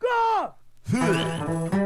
ゴー